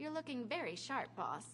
You're looking very sharp, boss.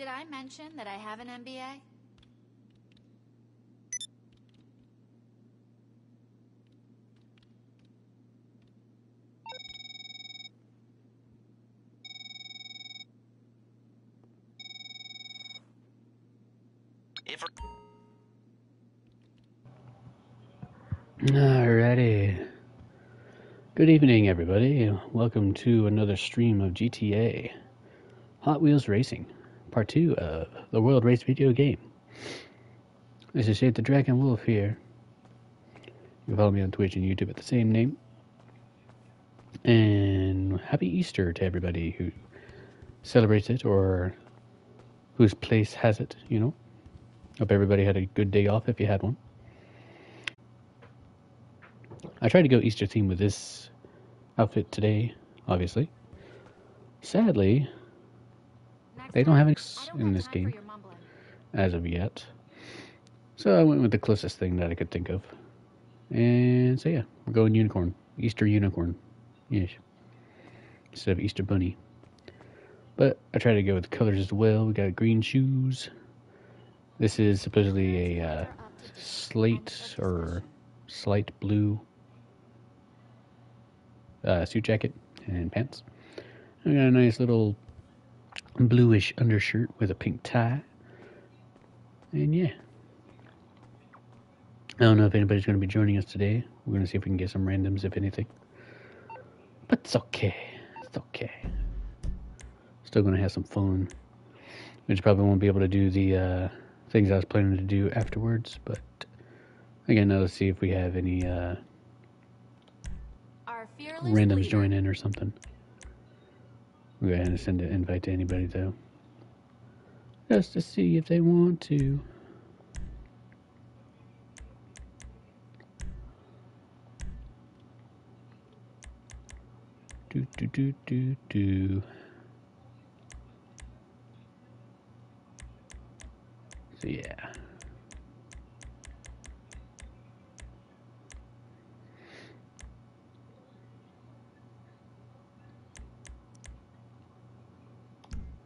Did I mention that I have an MBA? Alrighty. Good evening, everybody. Welcome to another stream of GTA Hot Wheels Racing, part two of the World Race video game. This is Shade the Dragon Wolf here. You can follow me on Twitch and YouTube at the same name. And happy Easter to everybody who celebrates it or whose place has it, you know. Hope everybody had a good day off if you had one. I tried to go Easter theme with this outfit today, obviously. Sadly, They don't have don't in this game. As of yet. So I went with the closest thing that I could think of. And so yeah, we're going unicorn. Easter unicorn. Yes. Instead of Easter bunny. But I tried to go with the colors as well. We got green shoes. This is supposedly a uh, slate or slight blue uh, suit jacket and pants. I got a nice little bluish undershirt with a pink tie. And yeah. I don't know if anybody's going to be joining us today. We're going to see if we can get some randoms, if anything. But it's okay. It's okay. Still going to have some fun. Which probably won't be able to do the uh, things I was planning to do afterwards. But again, now let's see if we have any uh, Our randoms leader. join in or something. We'll go ahead and send an invite to anybody, though. Just to see if they want to. Do, do, do, do, do. So, yeah.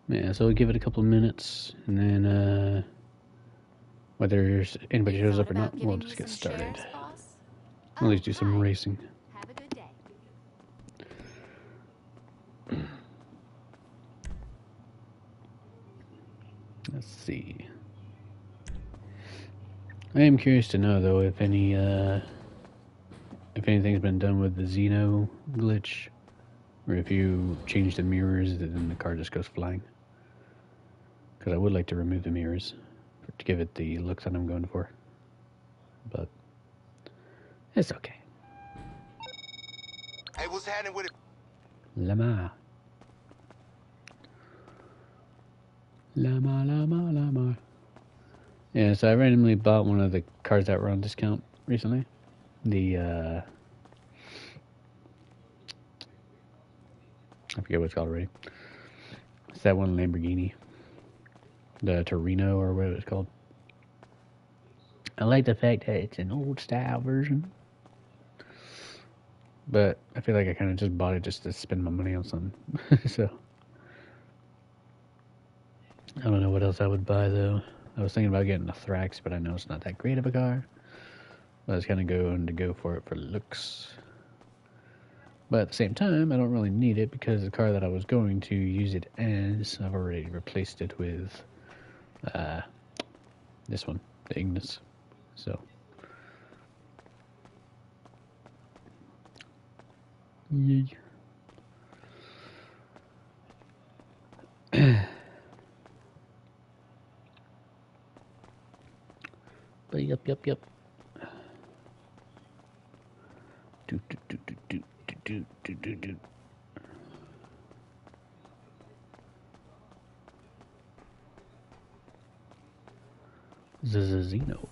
Yeah, so we'll give it a couple of minutes, and then uh, whether anybody shows up or not, we'll just get started. shares? At least do some racing. Have a good day. Let's see. I am curious to know though if any uh, if anything's been done with the Zeno glitch, or if you change the mirrors, then the car just goes flying. Because I would like to remove the mirrors to give it the look that I'm going for, but it's okay. Hey, what's happening with it? Lama. Lama, lama, lama. Yeah, so I randomly bought one of the cars that were on discount recently. The, uh... I forget what it's called already. It's that one Lamborghini. The Torino, or what it's called. I like the fact that it's an old style version. But I feel like I kind of just bought it just to spend my money on something. so I don't know what else I would buy though. I was thinking about getting a Thrax, but I know it's not that great of a car. But I was kind of going to go for it for looks. But at the same time, I don't really need it because the car that I was going to use it as, I've already replaced it with uh, this one, the Ignus. So. Yay. but yep, yep, yep. Do, do, do, do, do, do, do, do, do. Zazino.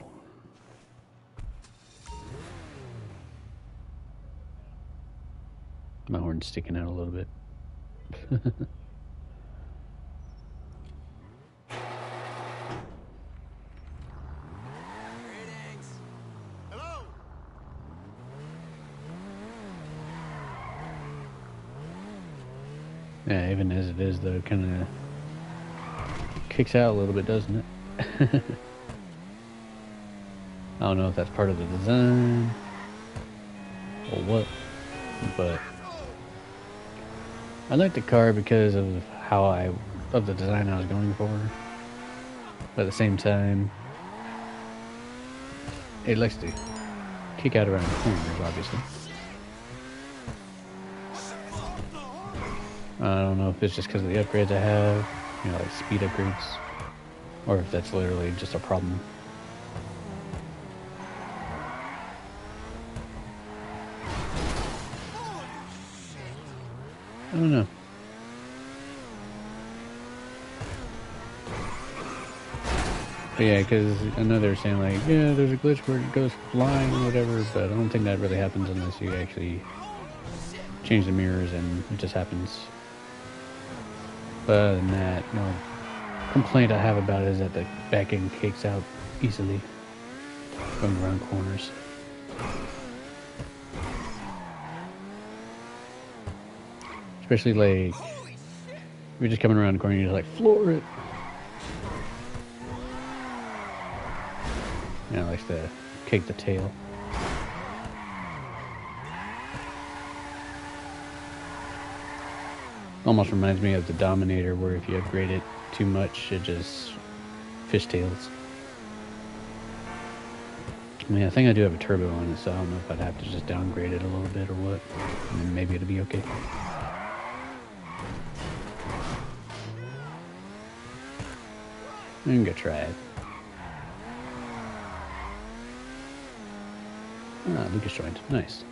My horn's sticking out a little bit. Yeah, even as it is, though, kind of kicks out a little bit, doesn't it? I don't know if that's part of the design or what, but I like the car because of how I of the design I was going for. But at the same time, it likes to kick out around corners, obviously. I don't know if it's just because of the upgrades I have, you know, like speed upgrades, or if that's literally just a problem. I don't know. But yeah, because I know they're saying like, yeah, there's a glitch where it goes flying or whatever, but I don't think that really happens unless you actually change the mirrors and it just happens. But other than that, no complaint I have about it is that the back end kicks out easily going around corners. Especially like we're just coming around the corner, and you're like floor it. Yeah, like to kick the tail. Almost reminds me of the Dominator, where if you upgrade it too much, it just fishtails. I mean, I think I do have a turbo on it, so I don't know if I'd have to just downgrade it a little bit or what. And maybe it'll be okay. I'm gonna try it. Ah, Lucas joined. Nice.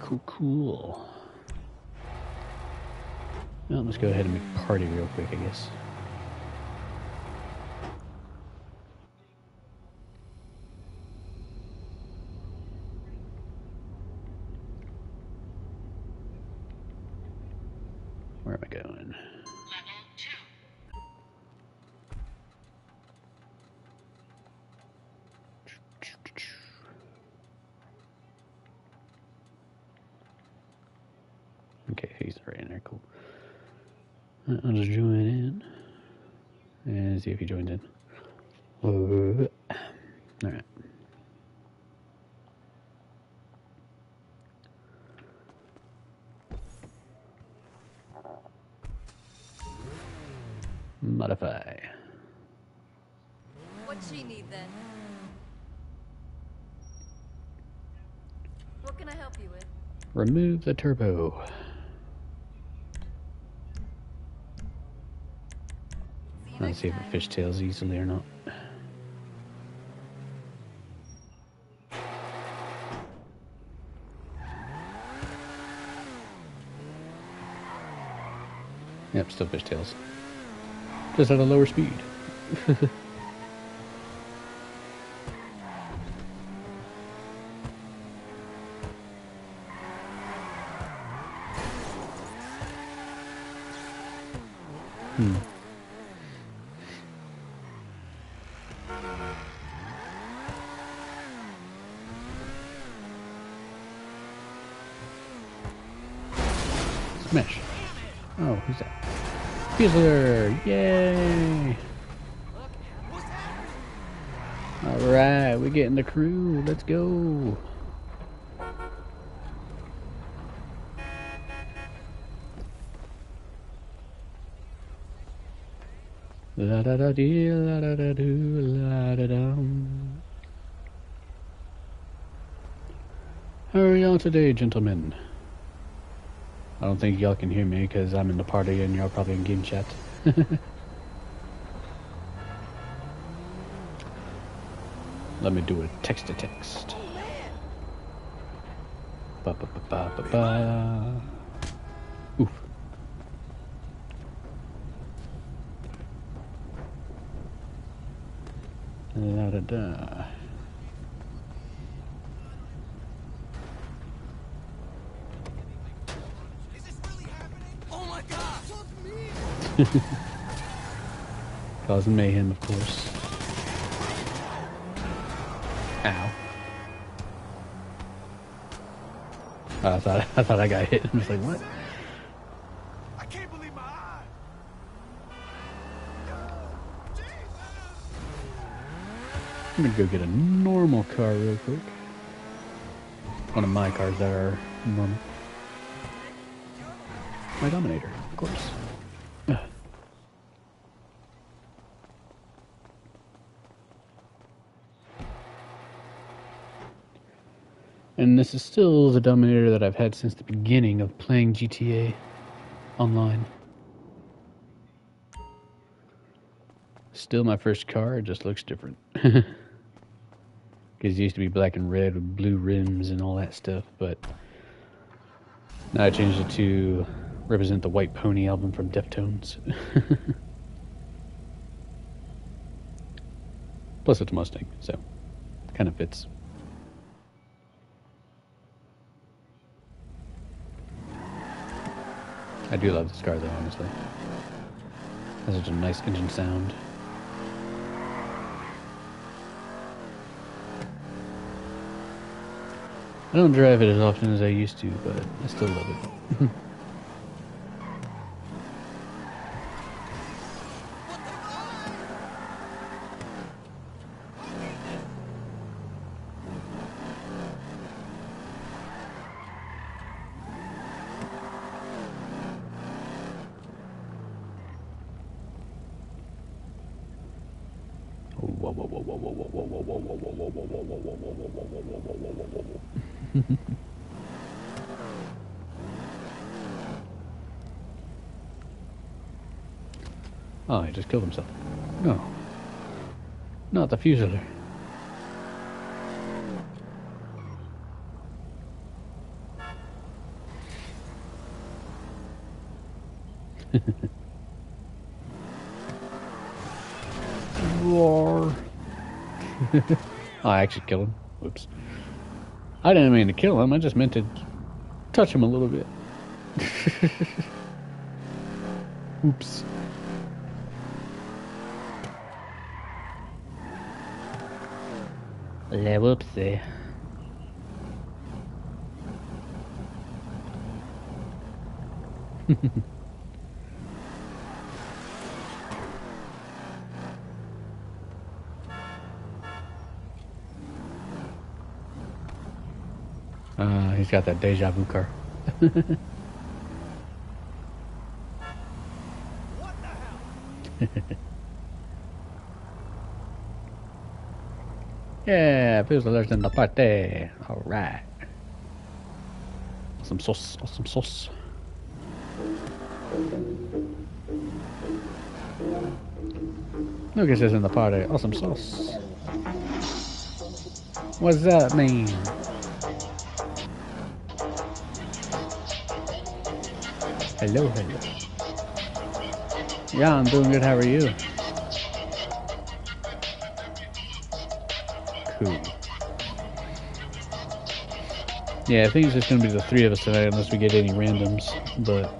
Cool, cool. Well, let's go ahead and make party real quick, I guess. Modify. What she need then? What can I help you with? Remove the turbo. Let's see if it fishtails easily or not. Yep, still fishtails. Just at a lower speed. hmm. Smash. Oh, who's that? Fizzler! Yay! Alright, we getting the crew. Let's go. La da da dee, la da da la da dum. How are y'all today, gentlemen? I don't think y'all can hear me because I'm in the party and y'all probably in game chat. Let me do a text to text. Ba ba ba ba ba ba. Oof. La da da. Is this really happening? Oh my god! Fuck me! Causing mayhem, of course. Ow. Oh, I thought I thought I got hit. I was like, what? I'm gonna go get a normal car real quick. One of my cars that are normal. My Dominator, of course. Ugh. And this is still the Dominator that I've had since the beginning of playing GTA online. Still my first car, it just looks different. Because it used to be black and red with blue rims and all that stuff, but now I changed it to represent the White Pony album from Deftones. Plus, it's Mustang, so it kind of fits. I do love this car, though, honestly. Has such a nice engine sound. I don't drive it as often as I used to, but I still love it. Oh, he just killed himself. No. Not the. Roar. oh, I actually killed him. Whoops. I didn't mean to kill him. I just meant to touch him a little bit. Oops. Le whoopsie. Uh, he's got that deja vu car. What? Yeah, Fuselers in the party. Alright. Awesome sauce, awesome sauce. Lucas is in the party. Awesome sauce. What's that mean? Hello, hello. Yeah, I'm doing good. How are you? Yeah, I think it's just gonna be the three of us tonight, unless we get any randoms. But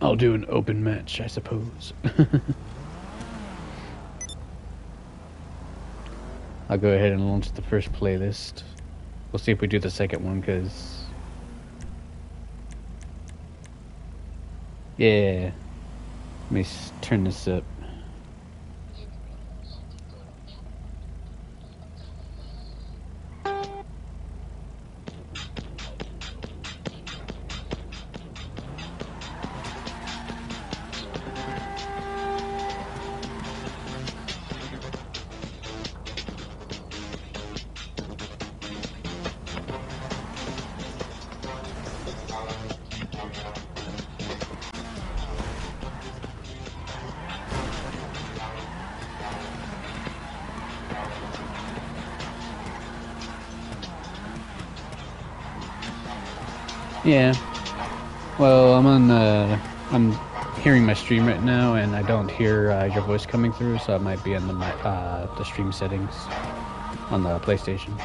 I'll do an open match, I suppose. I'll go ahead and launch the first playlist. We'll see if we do the second one, because yeah, Let me turn this up. Yeah. Well, I'm on the. I'm hearing my stream right now, and I don't hear uh, your voice coming through, so I might be in the uh, the stream settings on the PlayStation.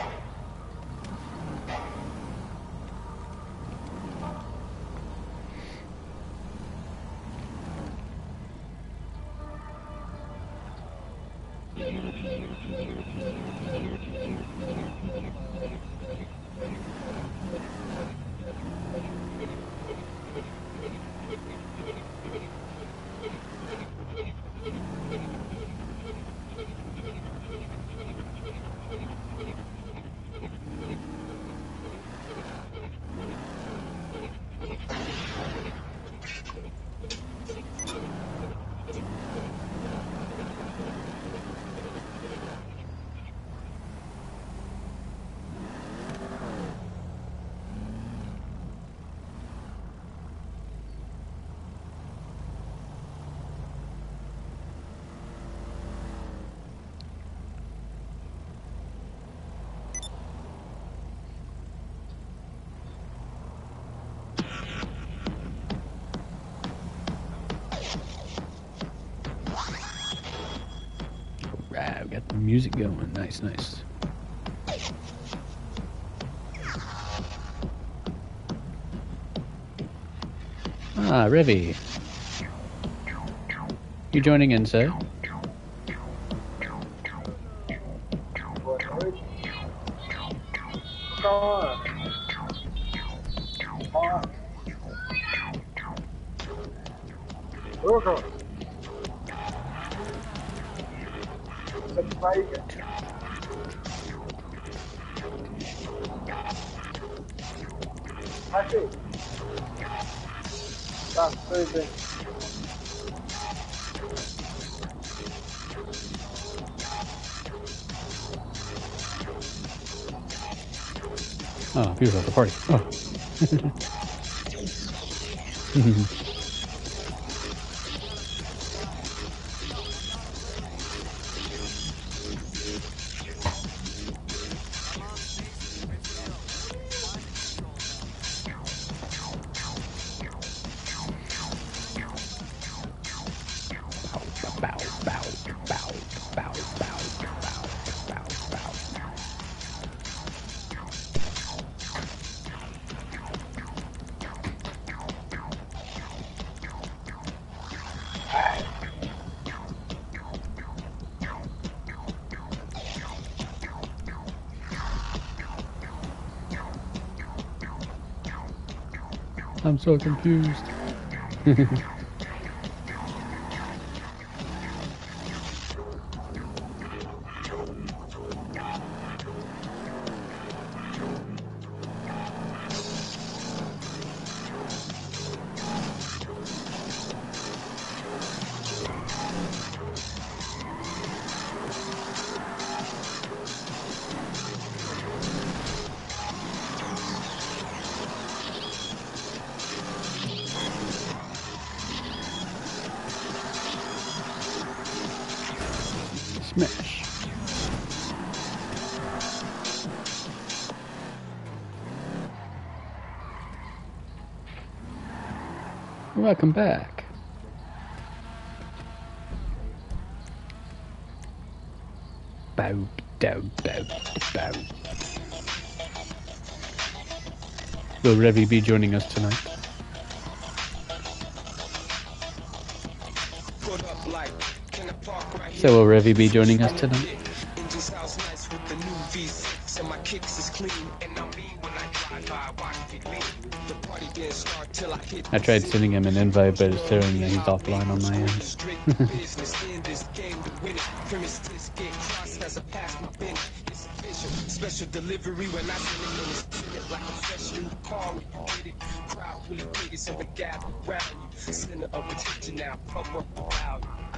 Music going. Nice, nice. Ah, Revy. You joining in, sir? Tô aí. Oh, beautiful, the party. Oh. so confused. Welcome back. Bow, bow, bow, bow. Will Revy be joining us tonight? Put up like, can I park right So will Revy be joining us tonight? I tried sending him an invite, but it's showing that he's offline on my end. Special delivery when I send it like a fresh new car. You get it, crowd really so we gather you. Center of attention now, pump up the.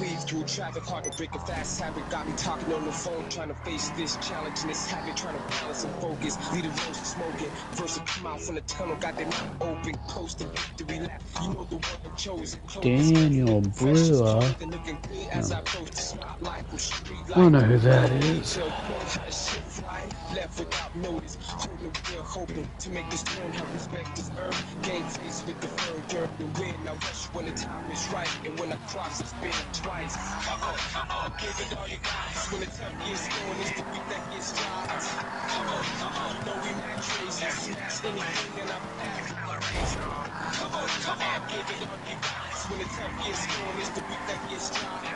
weave through traffic, hard to break a fast habit. Got me talking on the phone, trying to face this challenge and this habit, trying to balance and focus. Lead a rose smoking. First to come out from the tunnel, got their mouth open, close to victory lap. You know the one that chose. Daniel Brewer. I don't know who that is. Left without notice, holding real hoping to make this turn, have respect is earned. Game face with the firm dirt and win. I rush when the time is right, and when I cross, it's been twice. Come on, come on, give it all you got. When the time gets going, it's the beat that gets dropped. Come on, come on, no we match races. Anything that I'm accelerating. Come on, come on, give it all you got. When the time gets going, it's the beat that gets dropped.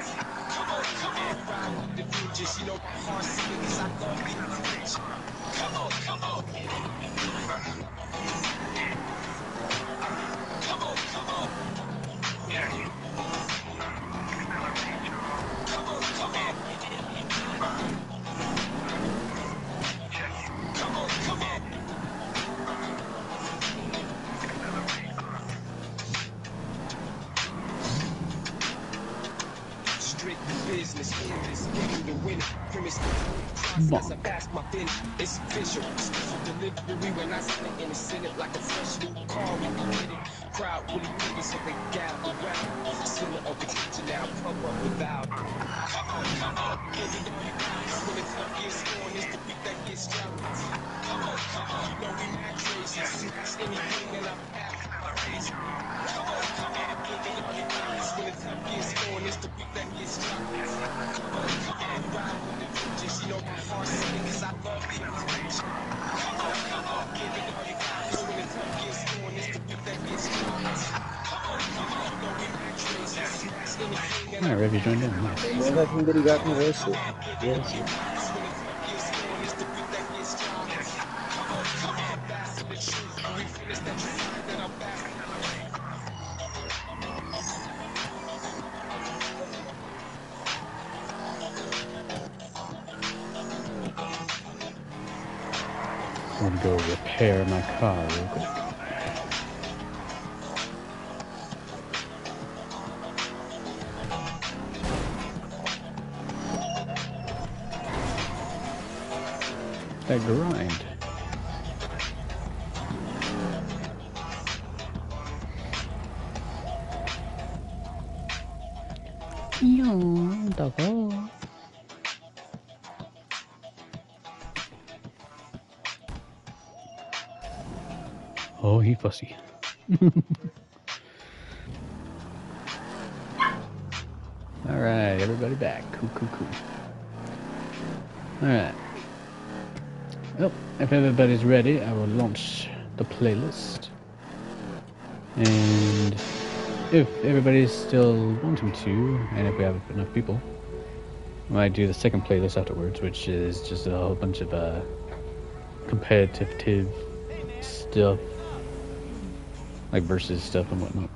Come on, come on, ride with the ninjas. You know my heart singing 'cause I love the attention. Come on, come on. Come on, come on. Come It's official. Delivery when I send it in the Senate like a fresh new car. We get it. Crowd really big, so they gather around. Center of attention now, pump up the valve. Come on, come on, give it. When the time gets going, it's the beat that gets dropped. Come on, come on, you know we match races. Anything that I'm accelerating. Come on, come on, give it. When the time gets going, it's the beat that gets dropped. I'm gonna go repair my car real quick. Grind. No. Oh, he fussy. All right, everybody back. Cool, cool, cool. All right. Well, if everybody's ready, I will launch the playlist. And if everybody's still wanting to, and if we have enough people, I might do the second playlist afterwards, which is just a whole bunch of uh, competitive stuff, like versus stuff and whatnot.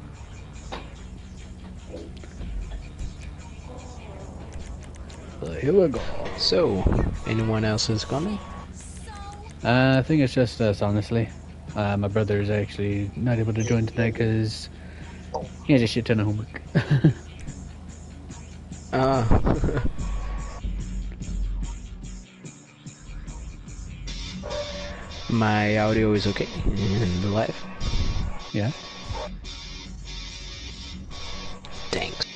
Here we go. So, anyone else is coming? Uh, I think it's just us, honestly. Uh, my brother is actually not able to join tonight because he has a shit ton of homework. Uh, my audio is okay in the live. yeah. Thanks.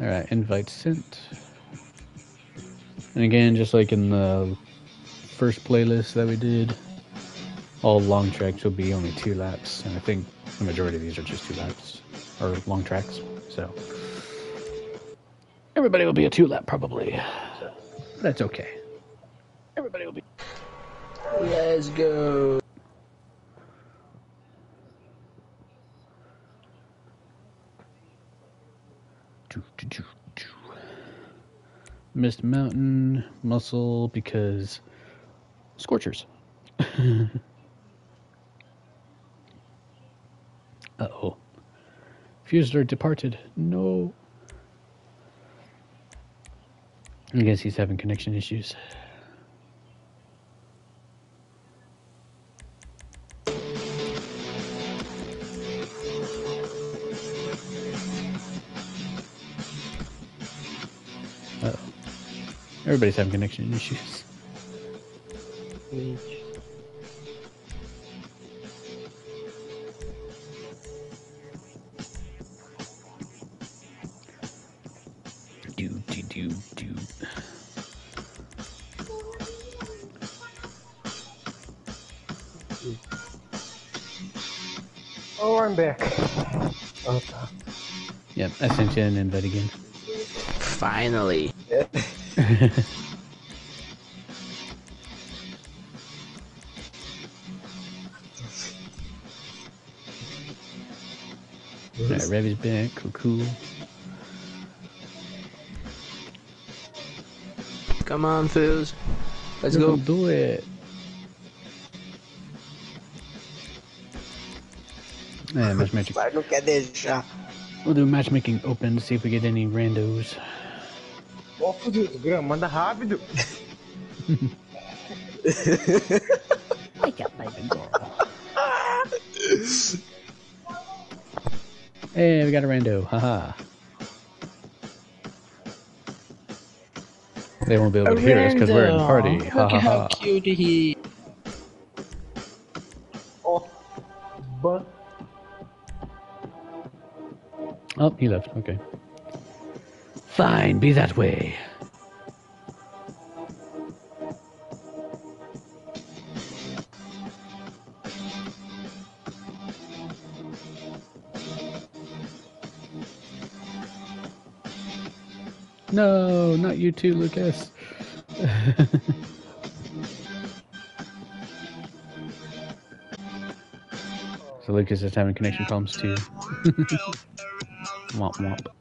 Alright, invite sent. And again, just like in the first playlist that we did, all long tracks will be only two laps. And I think the majority of these are just two laps, or long tracks. So, Everybody will be a two lap probably. That's okay. Everybody will be. Let's go. Mist Mountain muscle because scorchers. uh oh. Fuser departed. No. I guess he's having connection issues. Everybody's having connection issues. Which Do, do, do, do. Oh, I'm back. Okay. Yep, I sent you an invite again. Finally. Alright, Revy's back. Cool, cool. Come on, Fizz. Let's We're go. do it. É, matchmaking. Mas não quer deixar. We'll do matchmaking open to see if we get any randos. Ó, fudido, Grama, manda rápido. Wake up, baby girl. Hey, we got a rando. Haha. They won't be able to hear us because we're in party. Look ha at how ha. cute he. Oh, Ó. Ban. Oh, he left. Okay. Fine, be that way. No, not you too, Lucas. so Lucas is having connection problems too. womp womp.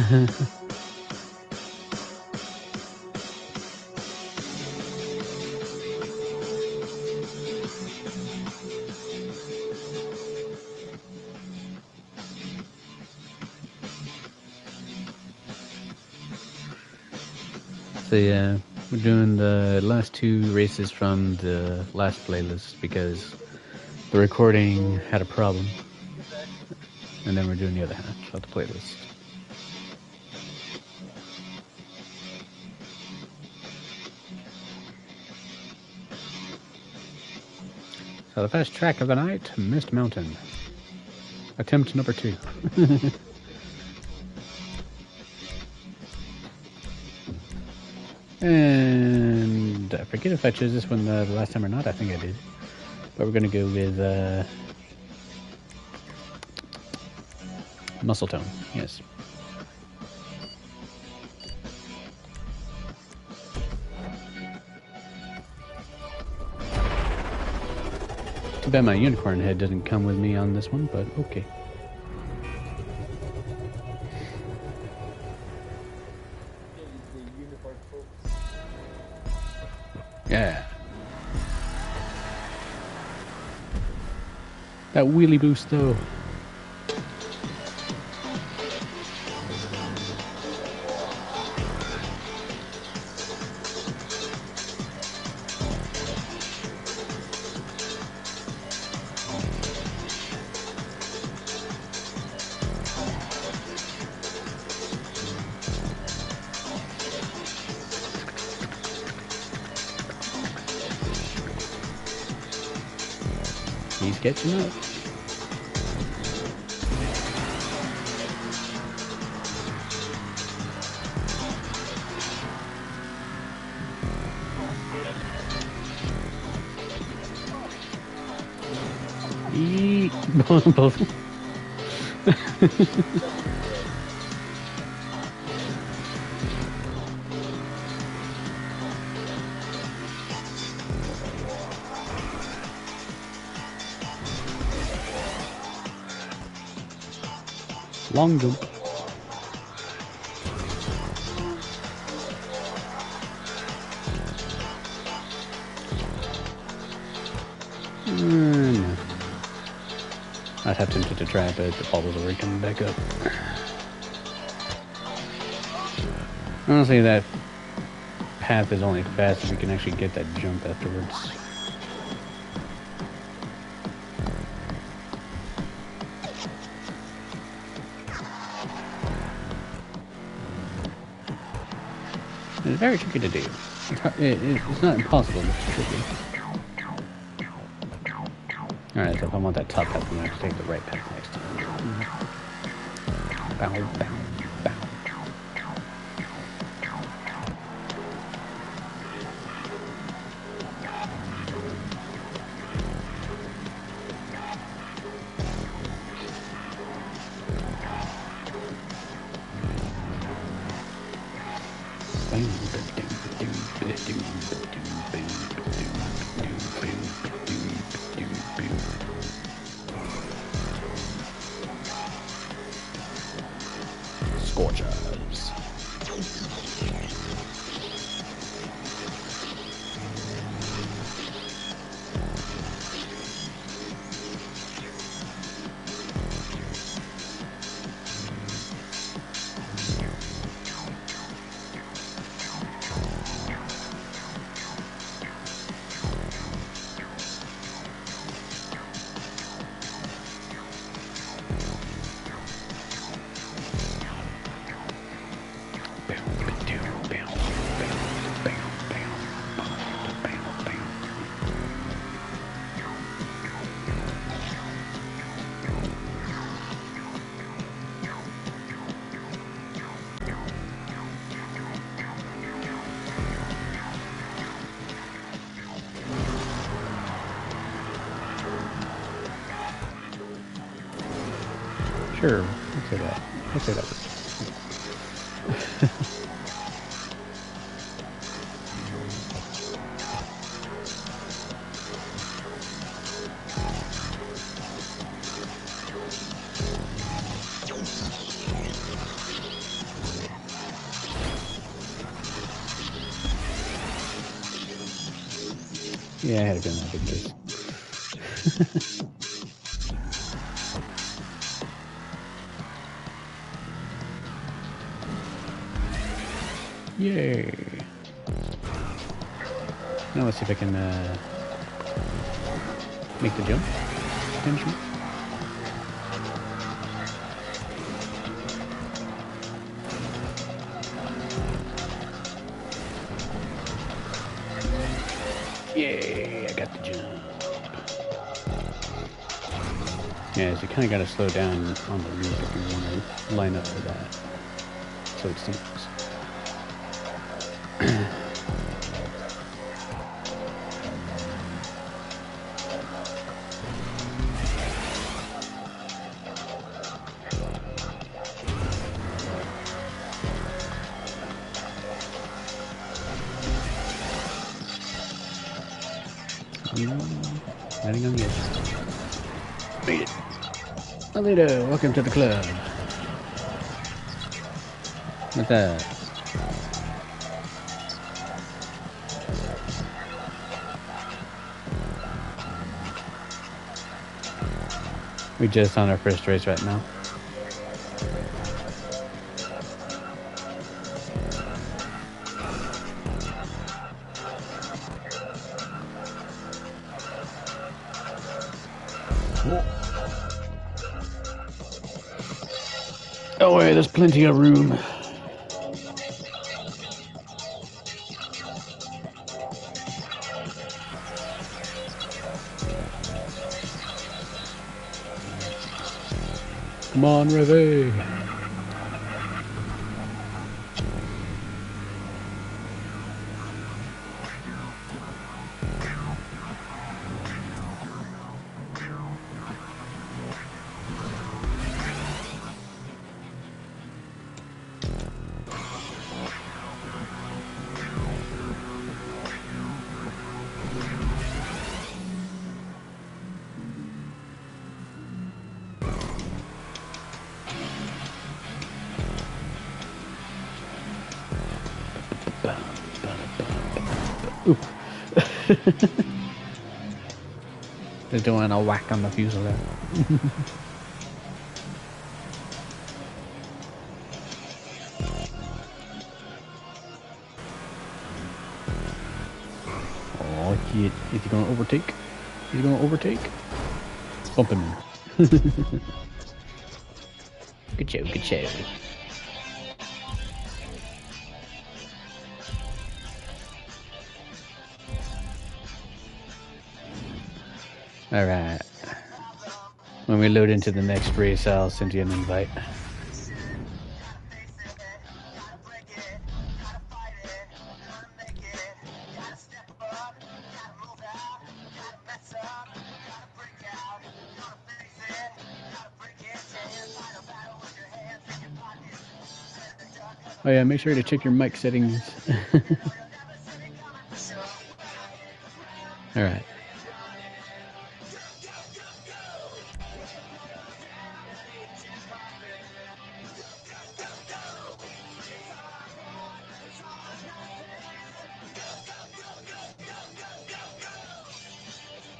So yeah, we're doing the last two races from the last playlist because the recording had a problem. And then we're doing the other half of the playlist. So the first track of the night, Mist Mountain. Attempt number two. and I forget if I chose this one uh, the last time or not. I think I did. But we're gonna go with uh, Muscle Tone. Yes. Too bad my unicorn head didn't come with me on this one, but okay. Yeah. That wheelie boost though. Catching up. Eee, both. jump. Mm. I'd have tempted to try it, but the ball was already coming back up. Honestly, that path is only fast if you can actually get that jump afterwards. Very tricky to do. It's, it, it's not impossible, but it's tricky. Alright, so if I want that top path, I'm going to take the right path next time. Mm-hmm. Bow, bow, bow. Let's see if I can uh, make the jump. Potentially. Yay! I got the jump. Yeah, so you kind of got to slow down on the loop if you want to line up for that. So it. Welcome to the club. What's that? We just on our first race right now. Plenty of room. Come on, Reve. Just doing a whack on the fuselage. oh shit. Is he gonna overtake? Is he gonna overtake? Bump him. good show, good show. Alright. When we load into the next race, I'll send you an invite. Oh yeah, make sure to check your mic settings. Alright.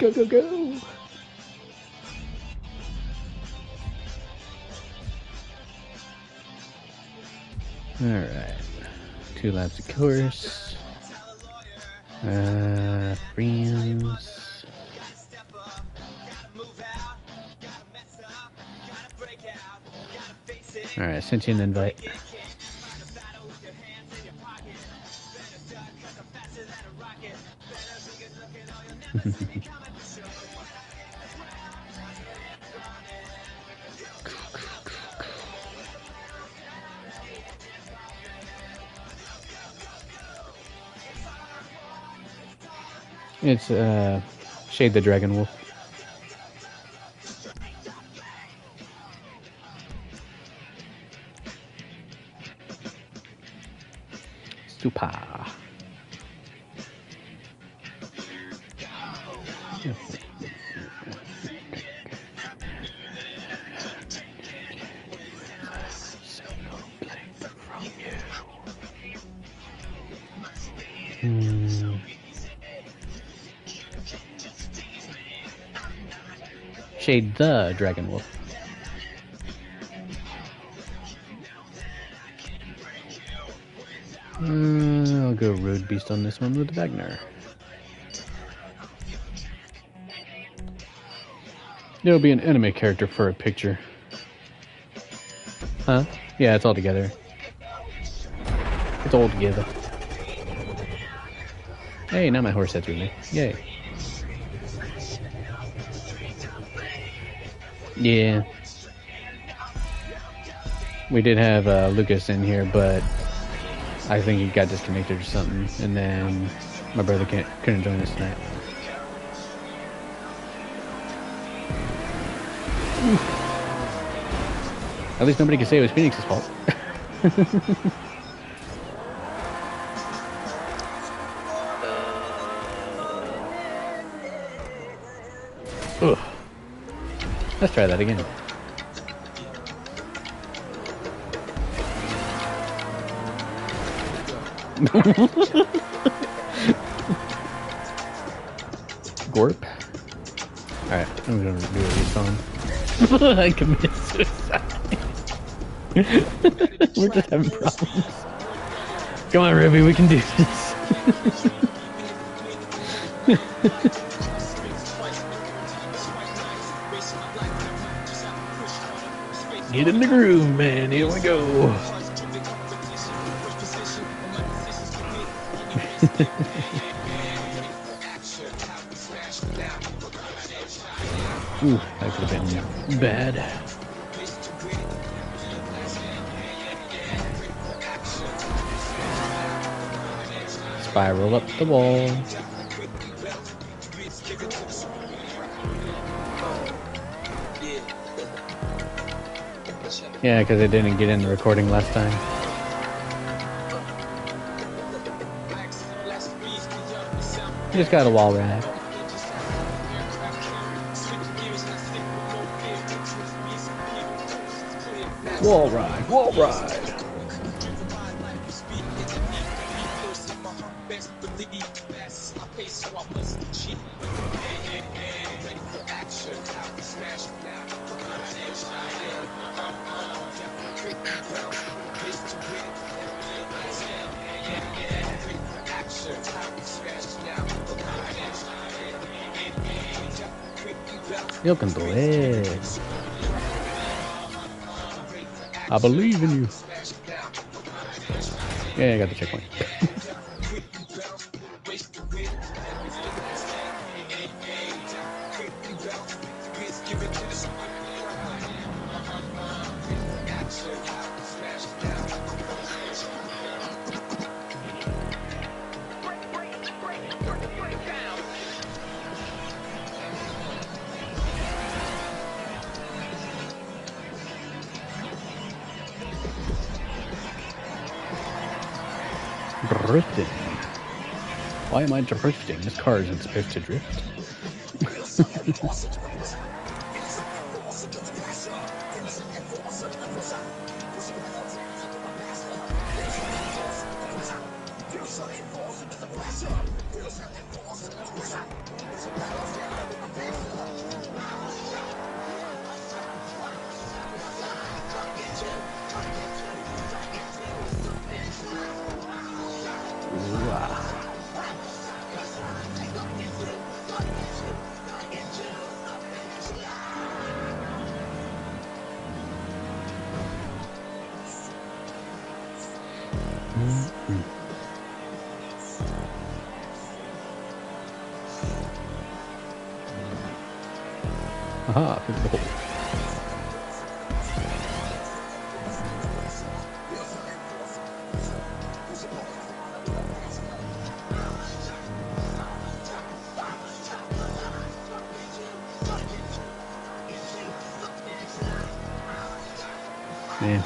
Go, go, go! Alright. Two laps of course. Uh, friends. Alright, I sent you an invite. It's uh, Shade the Dragon Wolf. Super. Hmm. The Dragon Wolf. Uh, I'll go Road Beast on this one with Wagner. There'll be an anime character for a picture. Huh? Yeah, it's all together. It's all together. Hey, now my horse head's with me. Yay. Yeah. We did have uh, Lucas in here, but I think he got disconnected or something, and then my brother can't, couldn't join us tonight. At least nobody can say it was Phoenix's fault. Let's try that again. Gorp. Alright, I'm gonna do a respawn. I committed suicide. We're just having problems. Come on, Ruby, we can do this. Get in the groove, man. Here we go. Ooh, that could have been bad. Spiral up the wall. Yeah, because I didn't get in the recording last time. You Just got a wall ride. Wall ride, wall ride. Bounce. Yo can do it. I believe in you. Yeah, I got the checkpoint. Drifting? This car isn't supposed to drift.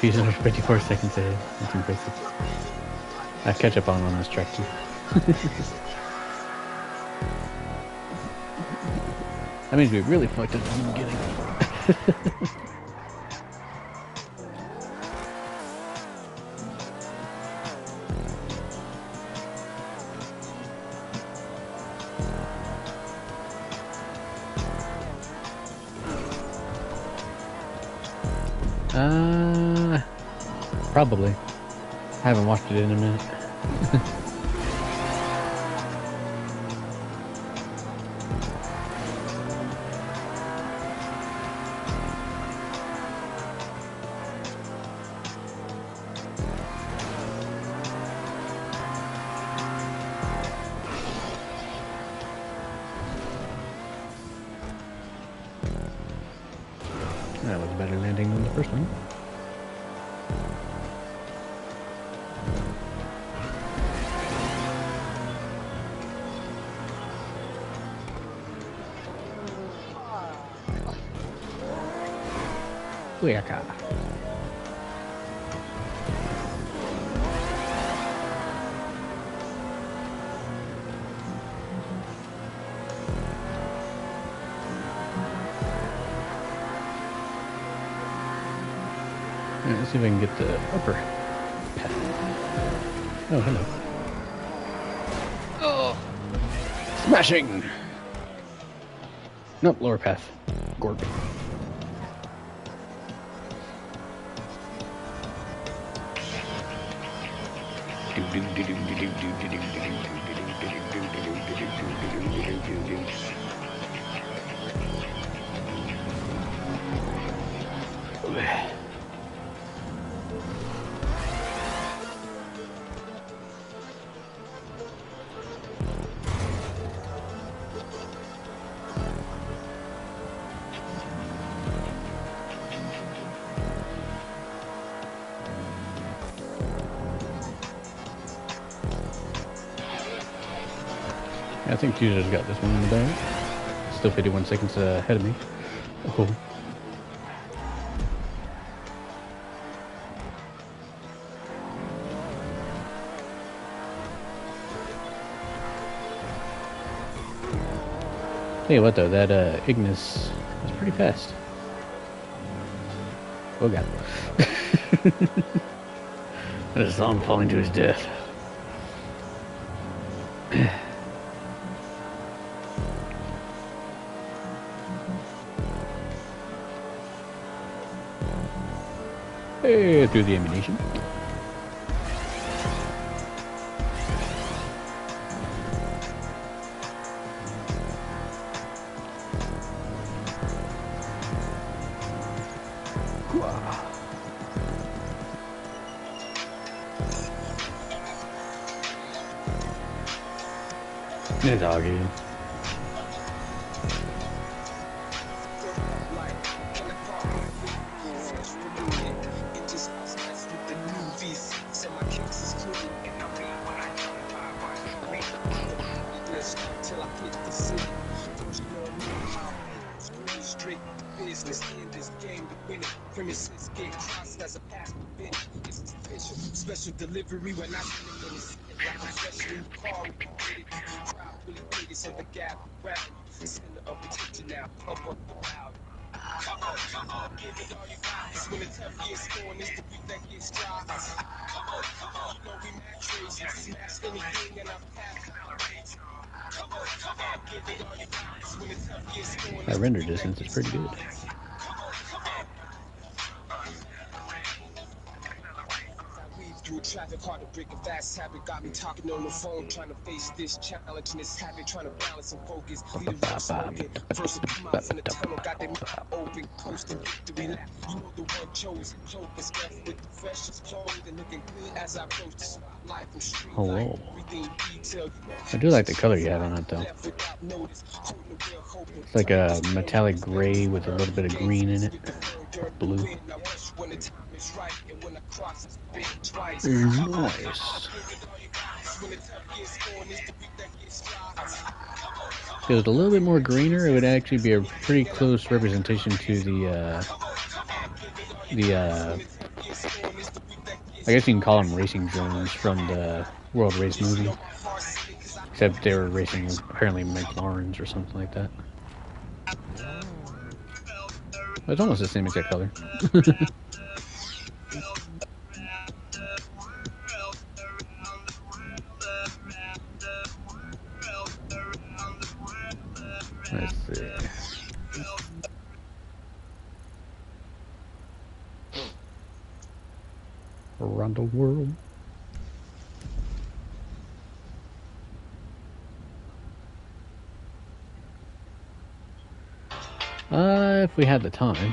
Pieces are 54 seconds ahead. That's impressive. I catch up on on this track too. that means we really fucked it from the beginning. probably. I haven't watched it in a minute. Smashing! Nope, lower path. Gorp. I think Fuser's got this one in the bag. Still 51 seconds ahead of me. Oh. Tell you what though, that uh, Ignus is pretty fast. Oh god. Just saw him falling to his death. Hey, through the ammunition. Doggy. Business through traffic, hard to break a fast habit. Got me talking on the phone, trying to face this challenge and this habit, trying to balance and focus. Lead the road smoking. First to come out from the tunnel, got them open, coasting victory lap. You know the one chosen, focus, with the freshest clothes and looking good as I approach the spotlight from street Oh, light. whoa. Everything detailed, you know, I do like the color you have on it though. left without notice. Holding the real hope and It's like a metallic gray with a little bit of green in it. Blue. Nice. If it was a little bit more greener, it would actually be a pretty close representation to the, uh, the, uh, I guess you can call them racing drones from the World Race movie. Except they were racing apparently McLarens or something like that. It's almost the same exact color. Let's see. Around the world. Uh, if we had the time.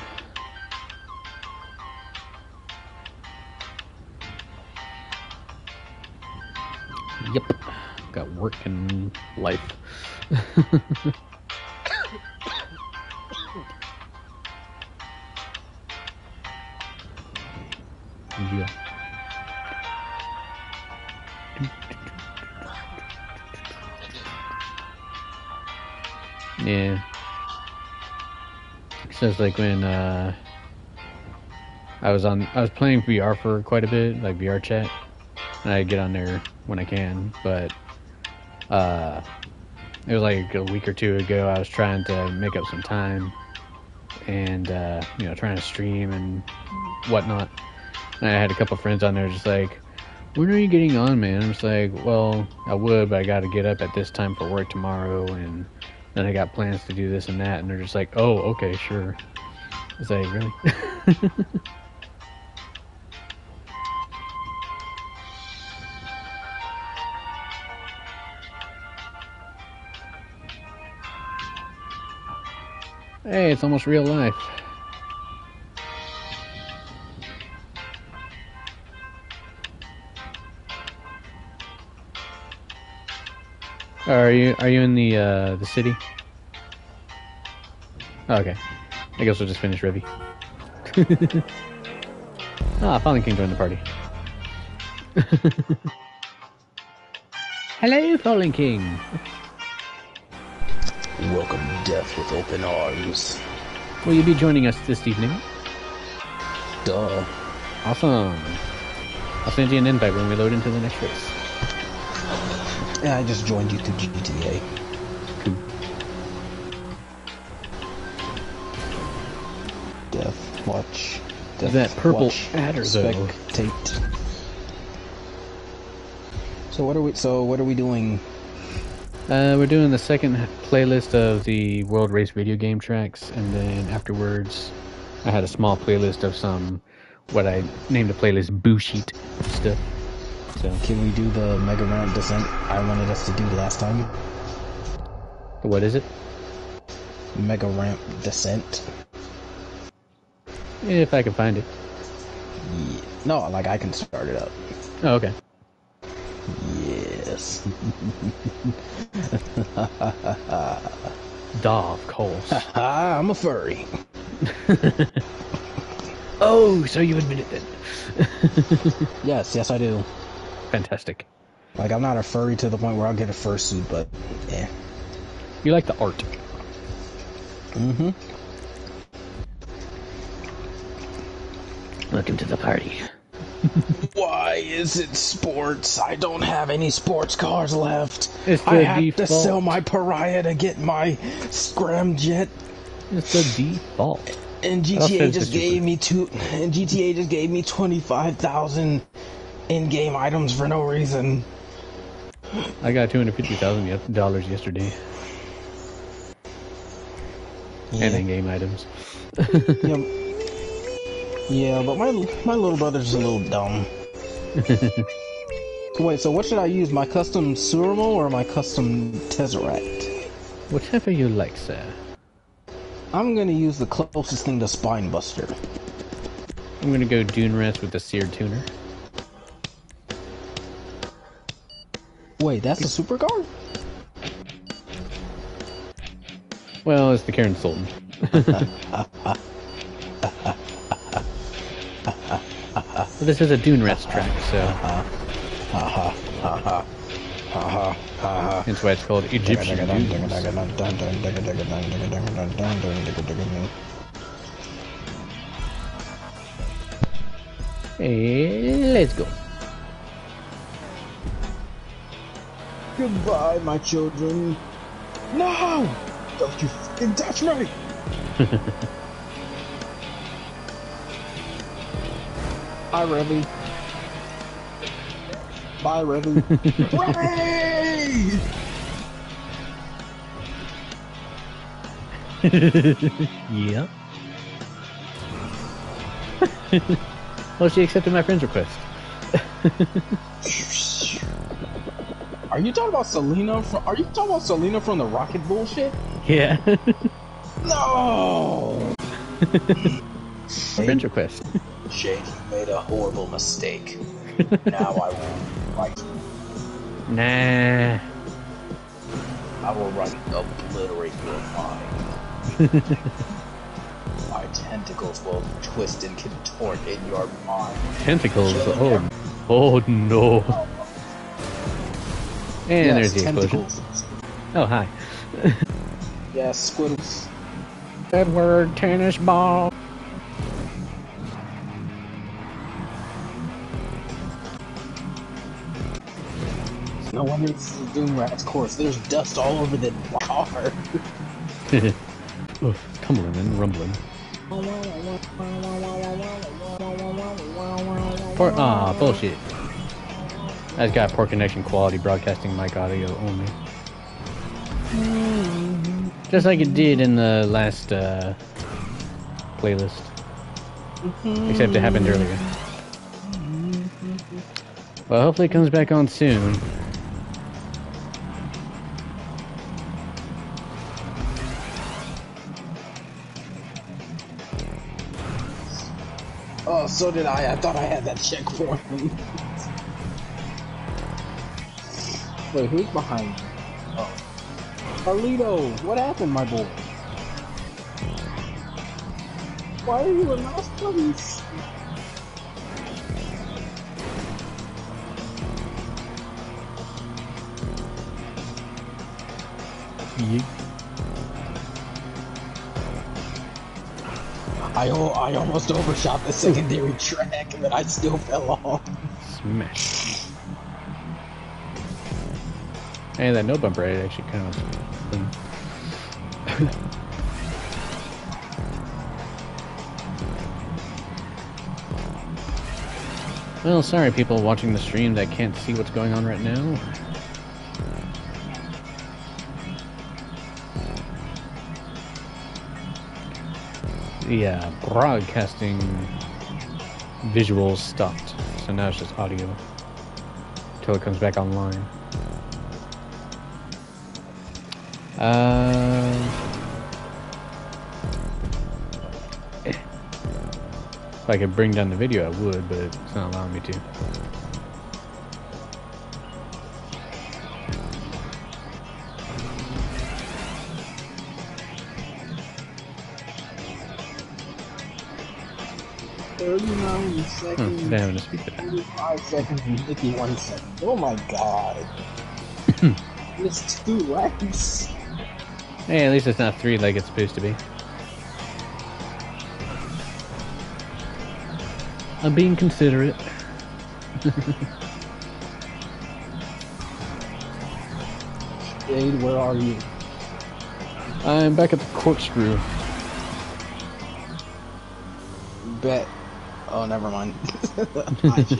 Yep. Got work and life. yeah. Yeah. Says like when uh I was on I was playing VR for quite a bit, like VR chat. And I get on there when I can, but uh it was like a week or two ago I was trying to make up some time and uh you know trying to stream and whatnot. And I had a couple friends on there just like when are you getting on, man? I'm just like, well, I would, but I got to get up at this time for work tomorrow, and then I got plans to do this and that, and they're just like, oh, okay, sure. I was like, really? hey, it's almost real life. Are you are you in the uh, the city? Oh, okay. I guess we'll just finish Revy. ah, Fallen King joined the party. Hello, Fallen King. Welcome death with open arms. Will you be joining us this evening? Duh. Awesome. I'll send you an invite when we load into the next race. Yeah, I just joined you to GTA. Death watch. Death That purple watch, adder, though. Spectate. So what are we? So what are we doing? Uh, we're doing the second playlist of the World Race video game tracks, and then afterwards, I had a small playlist of some what I named the playlist Boo Sheet stuff. So, Can we do the Mega Ramp Descent I wanted us to do last time? what is it? Mega Ramp Descent. If I can find it. Yeah. No, like I can start it up. Oh, okay. Yes. Da, of course. I'm a furry. oh, so you admit it then. Yes, yes I do. Fantastic. Like I'm not a furry to the point where I'll get a fursuit, but yeah. You like the art. Mm-hmm. Welcome to the party. Why is it sports? I don't have any sports cars left. It's I the have to sell my pariah to get my scramjet. It's the default. And GTA just gave me two. And GTA just gave me twenty five thousand in-game items for no reason. I got two hundred fifty thousand dollars yesterday, and in-game items. yeah. Yeah, but my my little brother's a little dumb. Wait, so what should I use? My custom Surmo or my custom Tezeract? Whatever you like, sir. I'm gonna use the closest thing to Spinebuster. I'm gonna go Dune Ratz with the Seared Tuner. Wait, that's a supercar? Well, it's the Karin Sultan. But this is a Dune Ratz track, so Haha, haha, haha, haha. hence why it's called Egyptian Dunes. Hey, eh, let's go. Goodbye, my children. No! Don't you fucking touch me! Bye, Revy. Bye, Revy. Revy! Yep. well, she accepted my friend's request. Are you talking about Selena from? Are you talking about Selena from the Rocket bullshit? Yeah. No. friend's request. Jake, you made a horrible mistake. now I will write. Nah. I will write obliterate your mind. My tentacles will twist and contort in your mind. Tentacles. Oh, oh no. And there's the explosion. tentacles. Oh, hi. Yes, squiddles. Edward tennis ball. Wonder this is a Doom Rat's course. There's dust all over the car. Oof, tumbling and rumbling. Poor, ah, bullshit. That's got poor connection quality broadcasting mic audio only. Just like it did in the last uh, playlist. Except it happened earlier. Well, hopefully it comes back on soon. So did I. I thought I had that checkpoint. Wait, who's behind me? Oh. Carlito, what happened, my boy? Why are you in last place? I, I almost overshot the secondary track, but I still fell off. Smash. And that no bumper rate actually kind of. well, sorry people watching the stream that can't see what's going on right now. Uh, broadcasting visuals stopped, so now it's just audio until it comes back online. Eh. if I could bring down the video, I would, but it's not allowing me to. Thirty-nine Hmm, seconds. they having to speak to that. Thirty-five seconds and fifty-one seconds. Oh my god. it's two legs. Hey, at least it's not three like it's supposed to be. I'm being considerate. Jade, where are you? I'm back at the corkscrew. Bet. Oh, never mind.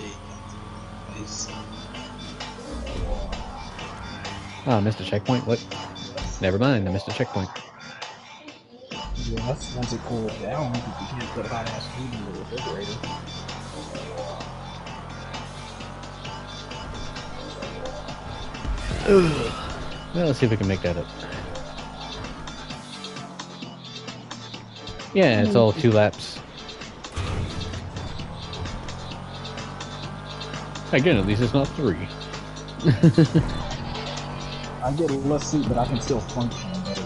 Oh, I missed a checkpoint. What? Never mind, I missed a checkpoint. Yeah, that's once it cools down, you can't put hot ass food in the refrigerator. Well, let's see if we can make that up. Yeah, it's all two laps. Again, at least it's not three. I get less sleep, but I can still function better.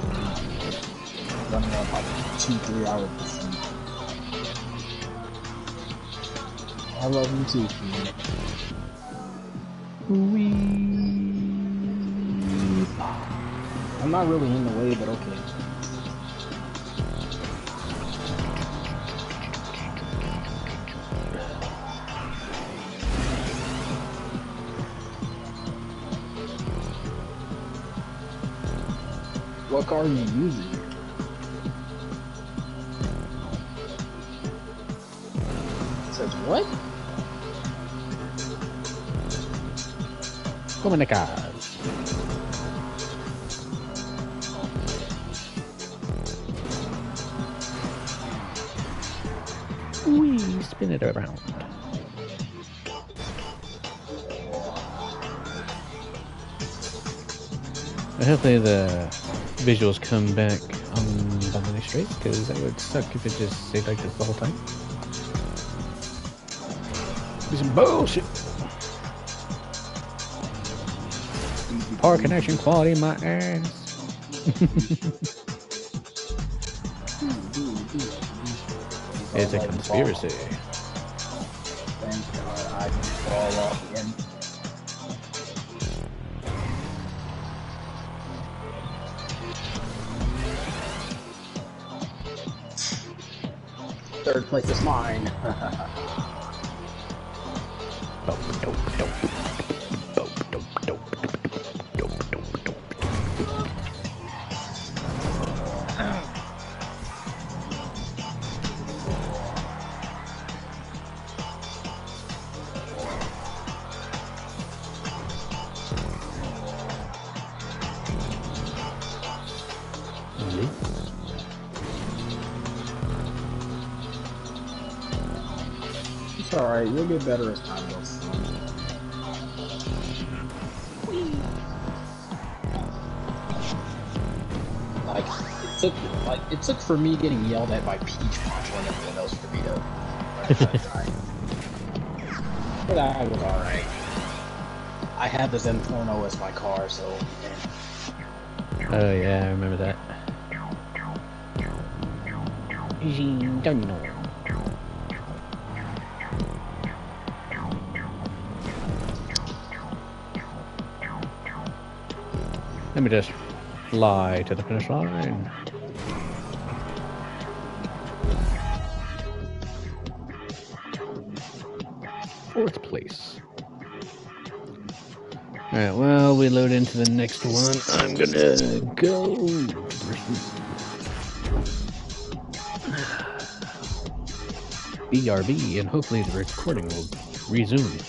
Running on like two, three hours of sleep. I love you too, Keith. I'm not really in the way, but okay. Are you using? It says what? Come in the cars. We spin it around. Hopefully the visuals come back um, on Dominic Straight, because that would suck if it just stayed like this the whole time. Be some bullshit. Power connection quality, in my ass. It's a conspiracy. Thank God I can fall off Third place is mine. Dope, dope, dope. Get better as time goes on. Like, it took, like, it took for me getting yelled at by Peach Punch and everything else for me to learn how to drive. But I was alright. I had the Zen 4.0 as my car, so. Oh yeah, I remember that. Gindono. Let me just fly to the finish line. Fourth place. Alright, well, we load into the next one. I'm gonna go. BRB, and hopefully the recording will resume.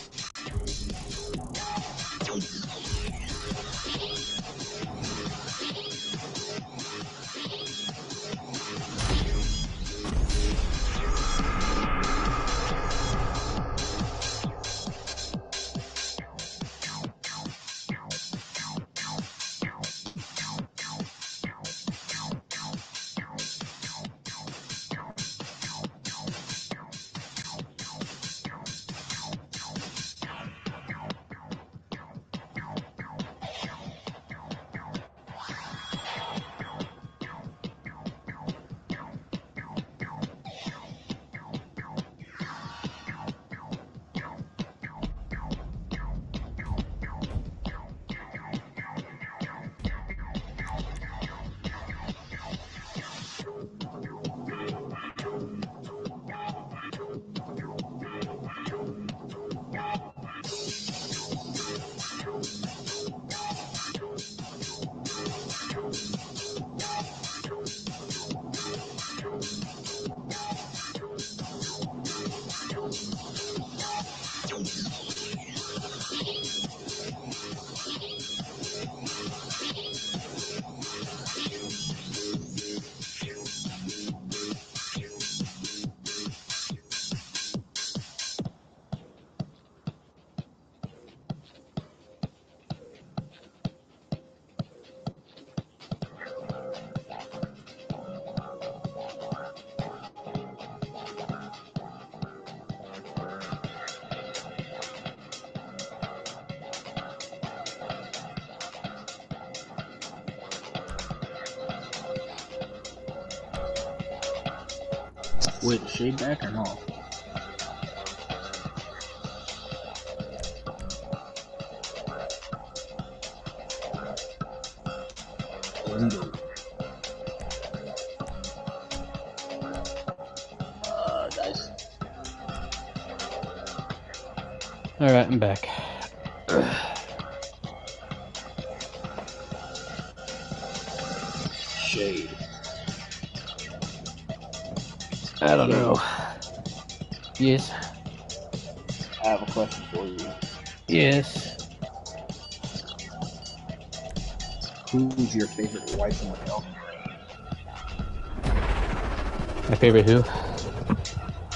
Window. Uh, guys. All right, I'm back. Shade. I don't know. Yes. I have a question for you. Yes. Who's your favorite wife in the My favorite who?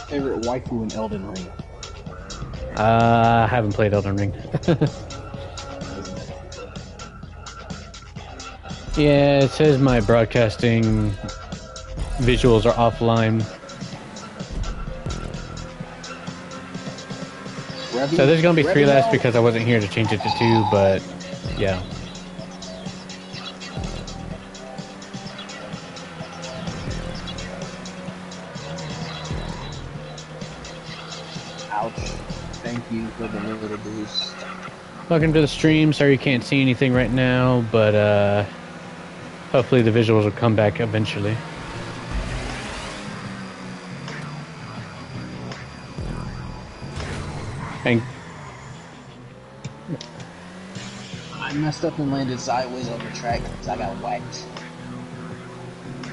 Favorite waifu in Elden Ring? Uh, I haven't played Elden Ring. yeah, it says my broadcasting visuals are offline. So there's gonna be three Bell? because I wasn't here to change it to two, but yeah. Welcome to the stream. Sorry you can't see anything right now, but uh, hopefully the visuals will come back eventually. And I messed up and landed sideways on the track because I got whacked.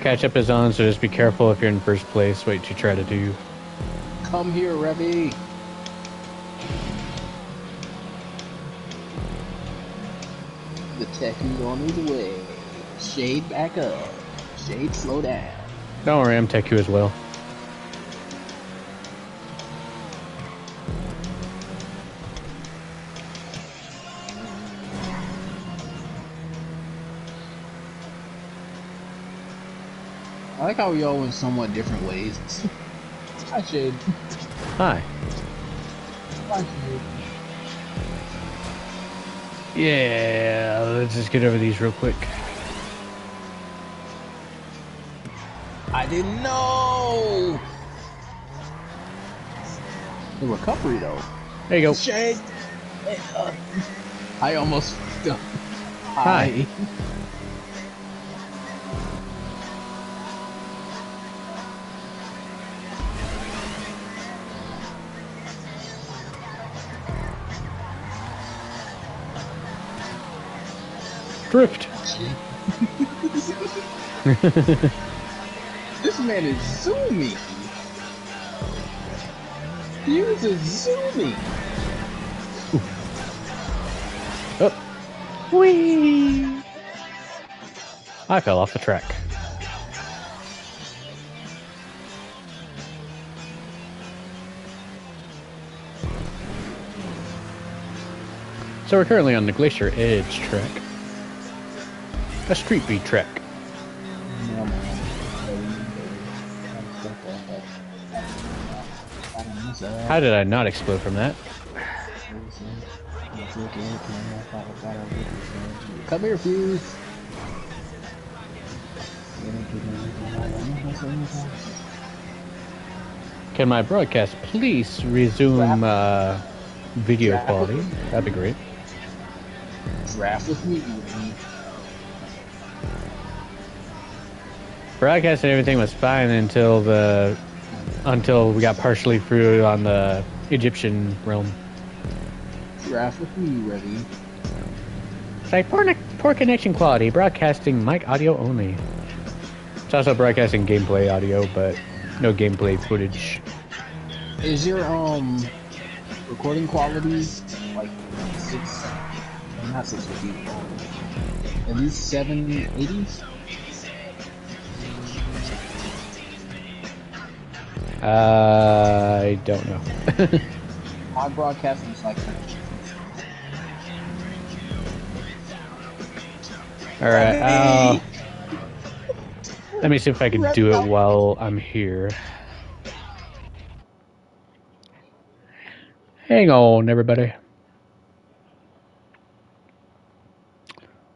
catch up is on, so just be careful if you're in first place. Wait, you try to do. Come here, Revy. The techie on his way. Shade back up. Shade slow down. Don't worry, I'm Teku as well. I like how we all went somewhat different ways. Hi, Shade. Hi. Hi, Shade. Yeah, let's just get over these real quick. I didn't know. The recovery though. There you go. Shade. I almost. Hi. Drift. This man is zooming. He was a zooming. Oh. Whee! I fell off the track. So we're currently on the Glacier Edge track. A street beat track. How did I not explode from that? Come here, Fuse. Can my broadcast please resume uh, video quality? That'd be great. Draft with me, Broadcast and everything was fine until the until we got partially through on the Egyptian realm. Me, ready. It's like poor, poor connection quality. Broadcasting mic audio only. It's also broadcasting gameplay audio, but no gameplay footage. Is your um recording quality, like six, not six fifty, at least seven eighties. I don't know. Live broadcasting is like All right. I'll- let me see if I can do it while I'm here. Hang on, everybody.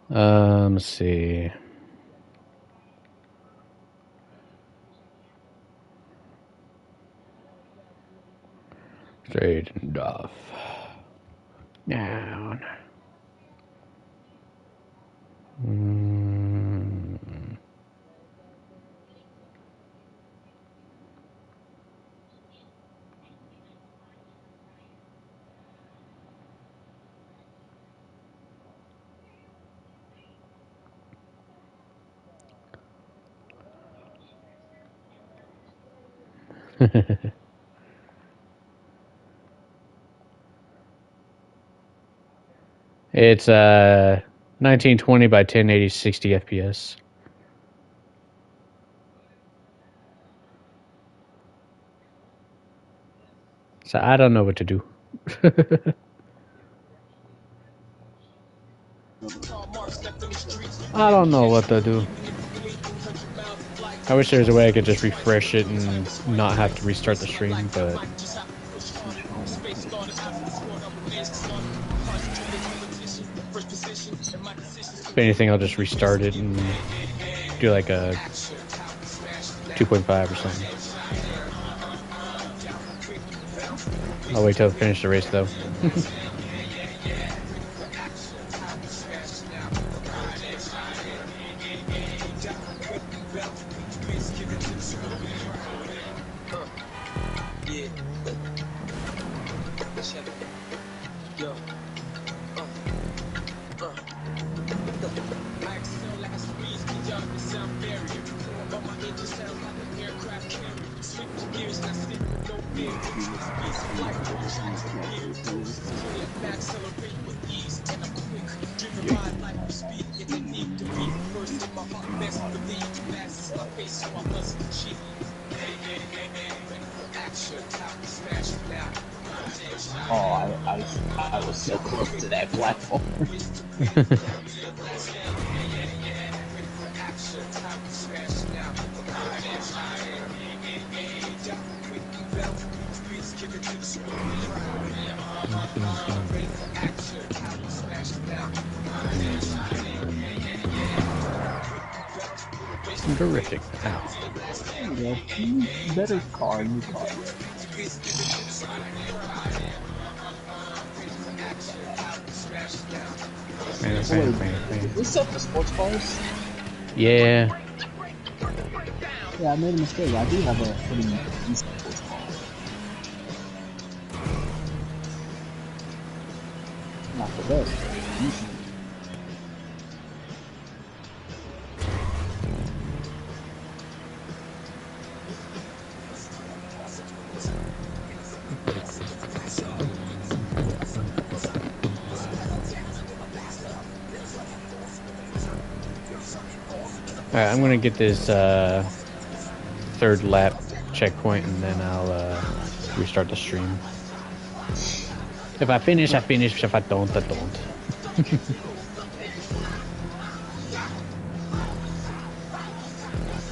Um, let's see. Straightened off. Down. Mm. It's uh 1920 by 1080 60 FPS. So I don't know what to do. I don't know what to do. I wish there was a way I could just refresh it and not have to restart the stream, but if anything, I'll just restart it and do like a 2.5 or something. I'll wait till I finish the race though. oh, I, I I was so close to that platform. Terrific. Ow. yeah, better car, new car. Man, man, man, man. We sell the sports cars. Yeah. Yeah, I made a mistake. I do have a pretty decent sports car. Not the best, Alright, I'm gonna get this uh, third lap checkpoint and then I'll uh, restart the stream. If I finish, I finish. If I don't, I don't.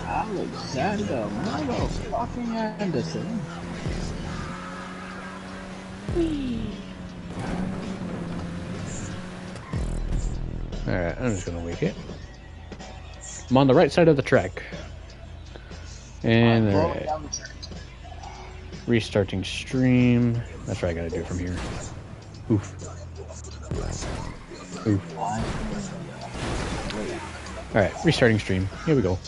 Alexander motherfucking Anderson. Alright, I'm just gonna wake it. I'm on the right side of the track. And Rolling alright, down the track. restarting stream. That's what I gotta do from here. Oof. Oof. Alright, restarting stream. Here we go.